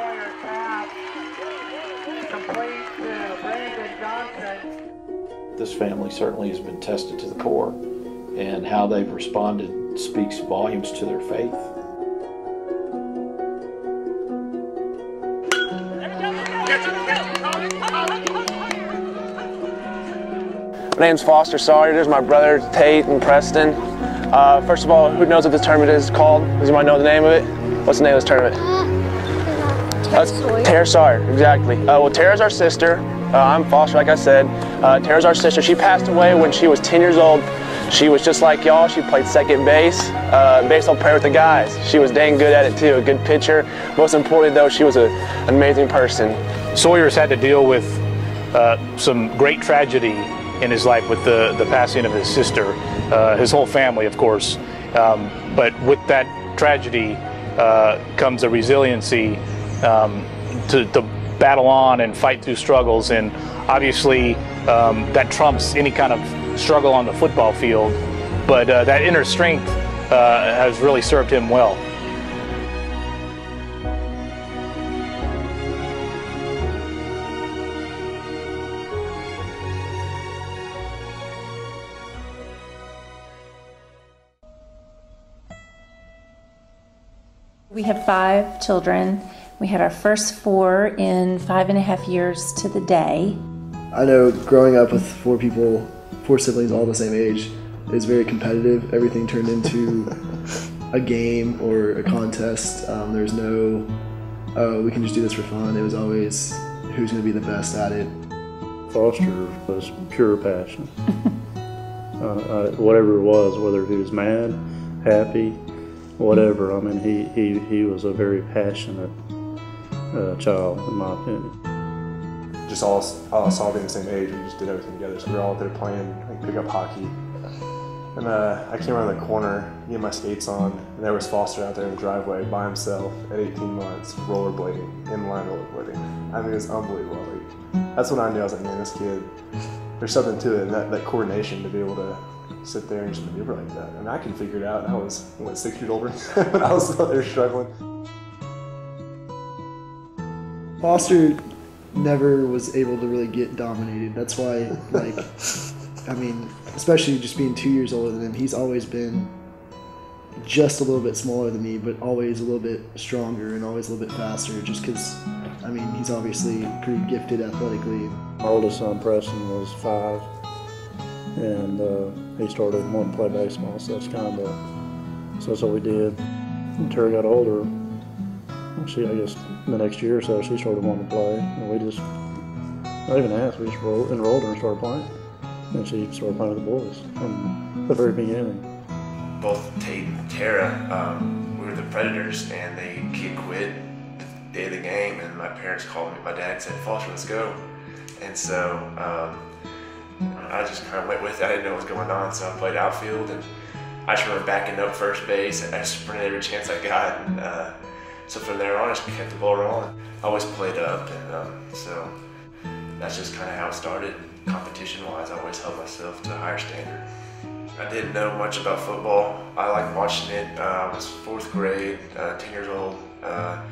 Sawyer pass complete to Brandon Johnson. This family certainly has been tested to the core, and how they've responded speaks volumes to their faith. My name's Foster Sawyer. There's my brother Tate and Preston. Uh, first of all, who knows what this tournament is called? Does anybody know the name of it? What's the name of this tournament? That's Tara Sawyer, exactly. Uh, well, Tara's our sister. Uh, I'm Foster, like I said. Uh, Tara's our sister. She passed away when she was 10 years old. She was just like y'all. She played second base, uh, baseball player with the guys. She was dang good at it too, a good pitcher. Most importantly, though, she was a, an amazing person. Sawyer's had to deal with uh, some great tragedy in his life with the, the passing of his sister, uh, his whole family, of course. Um, but with that tragedy uh, comes a resiliency um, to, to, battle on and fight through struggles. And obviously, um, that trumps any kind of struggle on the football field. But uh, that inner strength uh, has really served him well. We have five children. We had our first four in five and a half years to the day. I know growing up with four people, four siblings all the same age, is very competitive. Everything turned into a game or a contest. Um, there's no, oh, we can just do this for fun. It was always who's going to be the best at it. Foster was pure passion. uh, I, whatever it was, whether he was mad, happy, whatever. I mean, he, he, he was a very passionate uh, child, in my opinion. Just all, all being the same age, we just did everything together. So we were all out there playing, like pick up hockey. And uh, I came around the corner, and my skates on, and there was Foster out there in the driveway by himself at 18 months, rollerblading, inline rollerblading. I mean, it was unbelievable. Like, that's when I knew I was like, man, this kid, there's something to it, and that, that coordination to be able to sit there and just maneuver like that. And I can figure it out. I was, what, six years older when I was out there struggling. Foster never was able to really get dominated. That's why, like, I mean, especially just being two years older than him, he's always been just a little bit smaller than me, but always a little bit stronger and always a little bit faster. Just because, I mean, he's obviously pretty gifted athletically. My oldest son, Preston, was five, and uh, he started wanting to play baseball, so that's kind of so that's what we did. He got older, she, I guess, the next year or so, she started wanting to play, and we just, not even asked, we just enrolled her and started playing. And she started playing with the boys from the very beginning. Both Tate and Tara, um, we were the Predators, and they kid quit the day of the game, and my parents called me. My dad said, Foster, let's go. And so um, I just kind of went with it. I didn't know what was going on, so I played outfield, and I just remember backing up first base. I sprinted every chance I got, and uh, so from there on, I just kept the ball rolling. I always played up, and um, so that's just kind of how it started. Competition-wise, I always held myself to a higher standard. I didn't know much about football. I liked watching it. Uh, I was fourth grade, uh, 10 years old. Uh,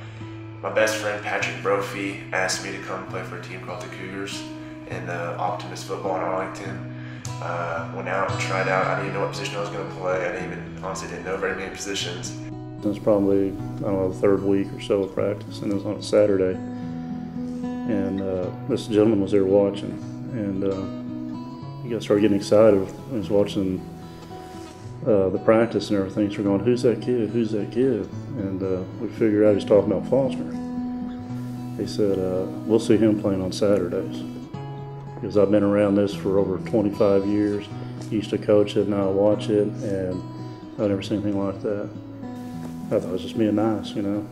my best friend Patrick Brophy asked me to come play for a team called the Cougars in Optimist Football in Arlington. Uh, went out and tried out. I didn't even know what position I was going to play. I didn't even honestly didn't know very many positions. It was probably, I don't know, the third week or so of practice, and it was on a Saturday. And uh, this gentleman was there watching, and uh, he got started getting excited. He was watching uh, the practice and everything. So we're going, who's that kid? Who's that kid? And uh, we figured out he's talking about Foster. He said, uh, we'll see him playing on Saturdays. Because I've been around this for over 25 years. Used to coach it, now I watch it, and I've never seen anything like that. I thought it was just being nice, you know.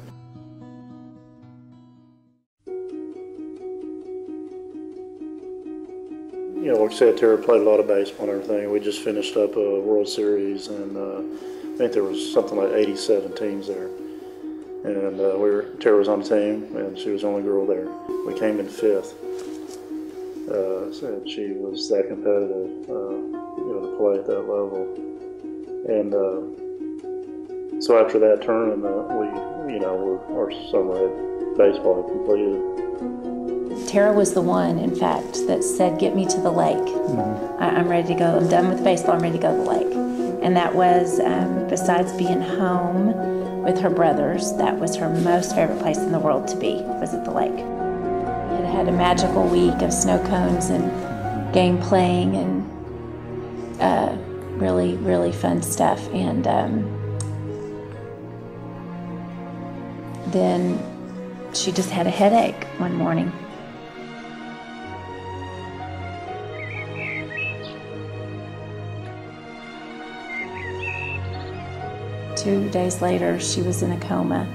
You know, like I said, Tara played a lot of baseball and everything. We just finished up a World Series, and uh, I think there was something like 87 teams there. And uh, we were, Tara was on the team, and she was the only girl there. We came in fifth. Uh, she was that competitive, uh, you know, to play at that level. And uh, so after that tournament, we, you know, our summer had baseball completed. Tara was the one, in fact, that said, Get me to the lake. I- I'm ready to go. I'm done with baseball. I'm ready to go to the lake. And that was, um, besides being home with her brothers, that was her most favorite place in the world to be, was at the lake. We had had a magical week of snow cones and game playing and uh, really, really fun stuff. And um, then she just had a headache one morning. Two days later, she was in a coma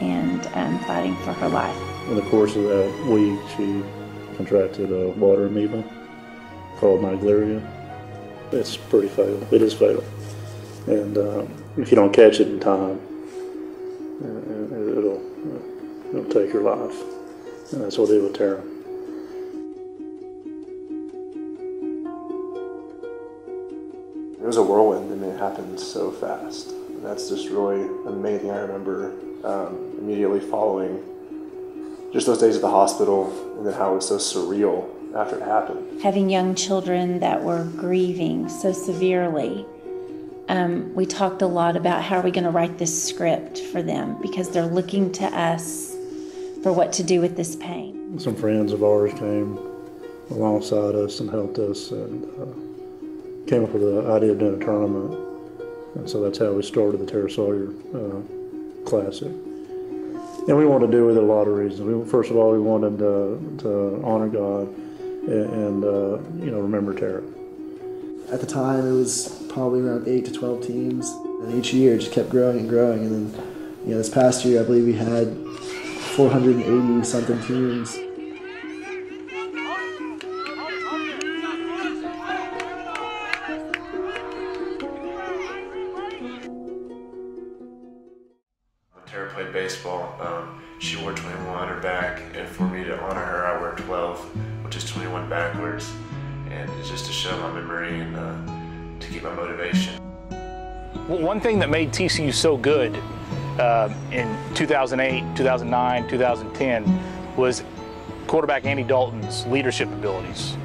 and um, fighting for her life. In the course of that week, she contracted a water amoeba called Naegleria. It's pretty fatal. It is fatal. And um, if you don't catch it in time, uh, it'll, it'll take your life. And that's what it did with Tara. It was a whirlwind. I mean, it happened so fast. And that's just really the main thing I remember um, immediately following just those days at the hospital and then how it was so surreal after it happened. Having young children that were grieving so severely, um, we talked a lot about how are we going to write this script for them because they're looking to us for what to do with this pain. Some friends of ours came alongside us and helped us and uh, came up with the idea of doing a tournament. And so that's how we started the Tara Sawyer uh, Classic. And we wanted to do it with a lot of reasons. We, first of all, we wanted uh, to honor God and, and uh, you know remember Tara. At the time, it was probably around eight to twelve teams, and each year it just kept growing and growing. And then, you know, this past year, I believe we had 480 something teams. Tara played baseball, um, she wore 21 on her back, and for me to honor her, I wear 12, which is 21 backwards, and it's just to show my memory and uh, to keep my motivation. Well, One thing that made TCU so good uh, in 2008, 2009, 2010 was quarterback Andy Dalton's leadership abilities.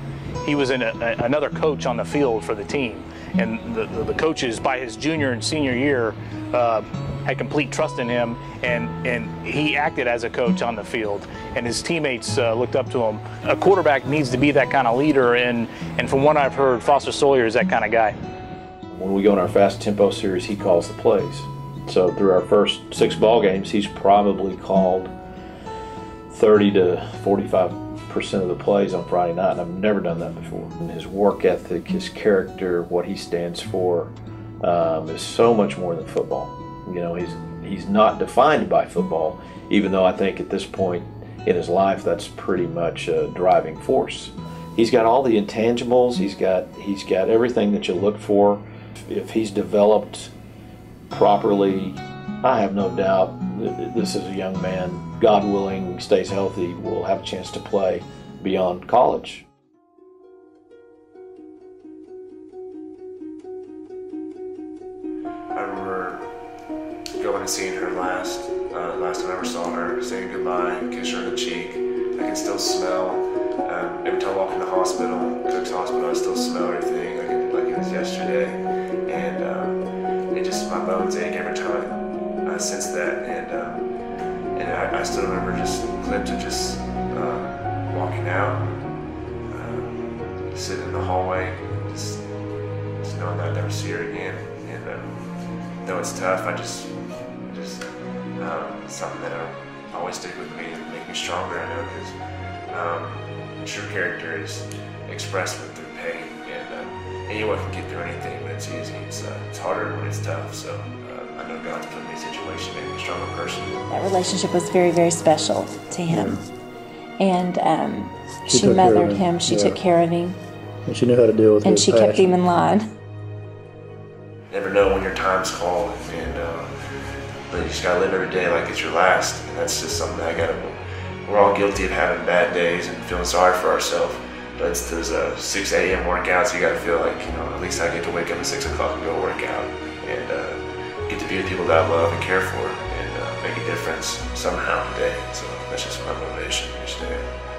He was a, another coach on the field for the team, and the, the, the coaches, by his junior and senior year, uh, had complete trust in him, and, and he acted as a coach on the field, and his teammates uh, looked up to him. A quarterback needs to be that kind of leader, and, and from what I've heard, Foster Sawyer is that kind of guy. When we go in our fast tempo series, he calls the plays. So through our first six ball games, he's probably called 30 to 45 percent of the plays on Friday night, and I've never done that before. And his work ethic, his character, what he stands for, um, is so much more than football. You know, he's he's not defined by football, even though I think at this point in his life that's pretty much a driving force. He's got all the intangibles. He's got he's got everything that you look for. If he's developed properly, I have no doubt this is a young man. God willing, stays healthy, will have a chance to play beyond college. I remember going and seeing her last, uh, last time I ever saw her, saying goodbye, kiss her on the cheek. I can still smell, um, every time I walk in the hospital, Cook's Hospital, I still smell everything ache every time I sense that. And, um, and I, I still remember just clips of just uh, walking out, um, sitting in the hallway, just, just knowing that I'd never see her again. And um, though it's tough, I just, just um, something that will always stick with me and make me stronger. I know because um, true character is expressed with anyone can get through anything when it's easy. It's uh, it's harder when it's tough. So uh, I know God's put me in a situation to make me a stronger person. That relationship was very, very special to him. And um, She she, took care of mothered him, him, she yeah. took care of him, And she knew how to deal with him. and his she kept him in line. never know when your time's called, and uh, but you just gotta live every day like it's your last, and that's just something that I gotta. We're all guilty of having bad days and feeling sorry for ourselves, it's those uh, 6 a.m. workouts. You gotta feel like you know at least I get to wake up at 6 o'clock and go work out, and uh, get to be with people that I love and care for, and uh, make a difference somehow today. So. that's just my motivation each day.